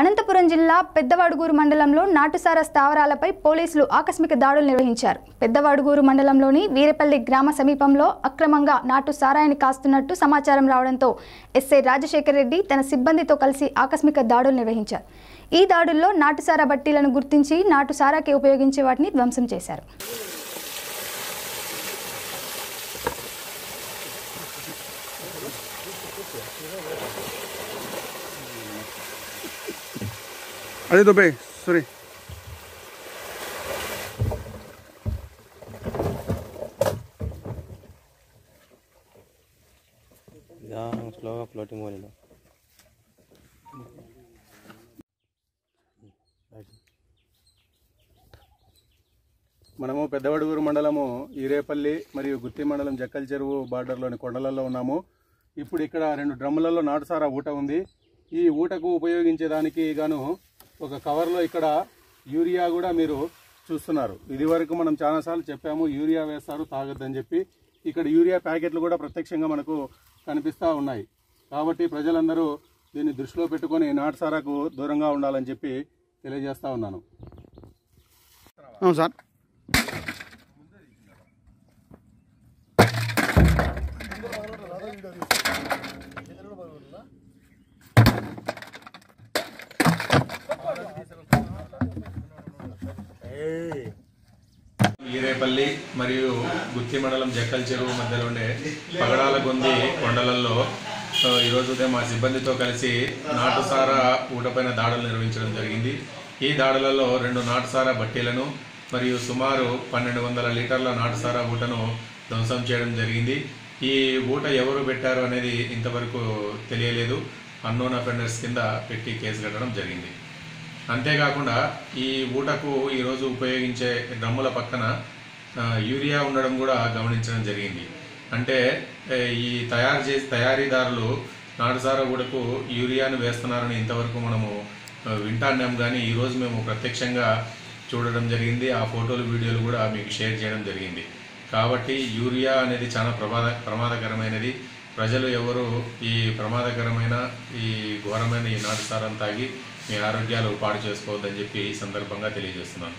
అనంతపురం జిల్లా పెద్దవాడుగూరు మండలంలో నాటుసారా స్థావరాలపై పోలీసులు ఆకస్మిక దాడులు నిర్వహించారు. పెద్దవాడుగూరు మండలంలోని వీరపల్లి గ్రామ సమీపంలో అక్రమంగా నాటు సారాయిని కాస్తున్నట్టు సమాచారం రావడంతో ఎస్ఐ రాజశేఖర్ రెడ్డి తన సిబ్బందితో కలిసి ఆకస్మిక దాడులు నిర్వహించారు. ఈ దాడుల్లో నాటుసారా బట్టీలను గుర్తించి నాటుసారాకి ఉపయోగించే వాటిని ధ్వంసం చేశారు. అదే దుబాయ్ సారీ స్లోగా ఫ్లోటింగ్ మనము పెద్దవడుగురు మండలము ఈరేపల్లి మరియు గుత్తి మండలం జక్కల చెరువు బార్డర్లోని కొండలలో ఉన్నాము. ఇప్పుడు ఇక్కడ రెండు డ్రమ్ములలో నాటుసారా ఊట ఉంది. ఈ ఊటకు ఉపయోగించేదానికి గాను ఒక కవర్లో ఇక్కడ యూరియా కూడా మీరు చూస్తున్నారు. ఇది వరకు మనం చాలాసార్లు చెప్పాము యూరియా వేస్తారు తాగొద్దని చెప్పి. ఇక్కడ యూరియా ప్యాకెట్లు కూడా ప్రత్యక్షంగా మనకు కనిపిస్తూ ఉన్నాయి. కాబట్టి ప్రజలందరూ దీన్ని దృష్టిలో పెట్టుకొని నాటుసారాకు దూరంగా ఉండాలని చెప్పి తెలియజేస్తా ఉన్నాను. అవును సార్. ఈరేపల్లి మరియు గుత్తి మండలం జక్కల్ చెరువు మధ్యలో ఉండే పగడాల గొంది కొండలలో ఈరోజు ఉదయం మా సిబ్బందితో కలిసి నాటుసారా ఊటపైన దాడులు నిర్వహించడం జరిగింది. ఈ దాడులలో రెండు నాటుసారా బట్టీలను మరియు సుమారు పన్నెండు వందల లీటర్ల నాటుసారా ఊటను ధ్వంసం చేయడం జరిగింది. ఈ ఊట ఎవరు పెట్టారు అనేది ఇంతవరకు తెలియలేదు. అన్నోన్ అఫెండర్స్ కింద పెట్టి కేసు కట్టడం జరిగింది. అంతేకాకుండా ఈ ఊటకు ఈరోజు ఉపయోగించే డ్రమ్ముల పక్కన యూరియా ఉండడం కూడా గమనించడం జరిగింది. అంటే ఈ తయారు చేసి తయారీదారులు నాటుసార ఊటకు యూరియాను వేస్తున్నారని ఇంతవరకు మనము వింటాన్నాం. కానీ ఈరోజు మేము ప్రత్యక్షంగా చూడడం జరిగింది. ఆ ఫోటోలు వీడియోలు కూడా మీకు షేర్ చేయడం జరిగింది. కాబట్టి యూరియా అనేది చాలా ప్రమాద ప్రమాదకరమైనది. ప్రజలు ఎవరు ఈ ప్రమాదకరమైన ఈ ఘోరమైన ఈ నాటుసారం తాగి మీ ఆరోగ్యాలు పాడు చేసుకోవద్దని చెప్పి ఈ సందర్భంగా తెలియజేస్తున్నాను.